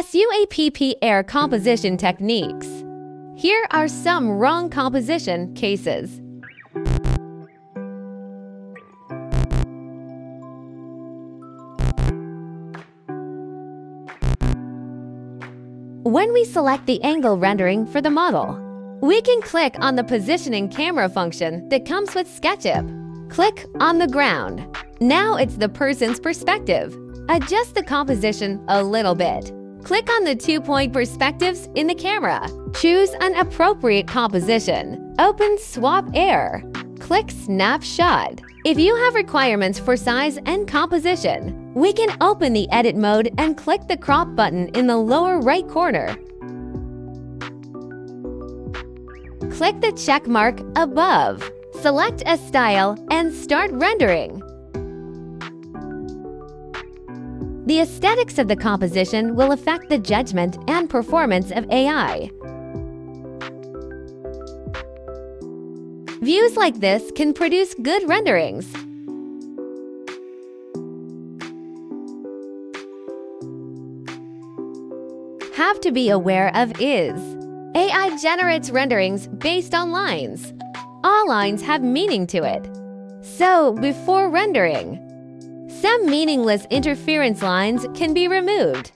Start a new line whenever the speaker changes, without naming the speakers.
SUAPP air composition techniques. Here are some wrong composition cases. When we select the angle rendering for the model, we can click on the positioning camera function that comes with SketchUp. Click on the ground. Now it's the person's perspective. Adjust the composition a little bit. Click on the two-point perspectives in the camera. Choose an appropriate composition. Open SUAPP AIR. Click Snapshot. If you have requirements for size and composition, we can open the Edit mode and click the Crop button in the lower right corner. Click the check mark above. Select a style and start rendering. The aesthetics of the composition will affect the judgment and performance of AI. Views like this can produce good renderings. Have to be aware of is AI generates renderings based on lines. All lines have meaning to it. So, before rendering, some meaningless interference lines can be removed.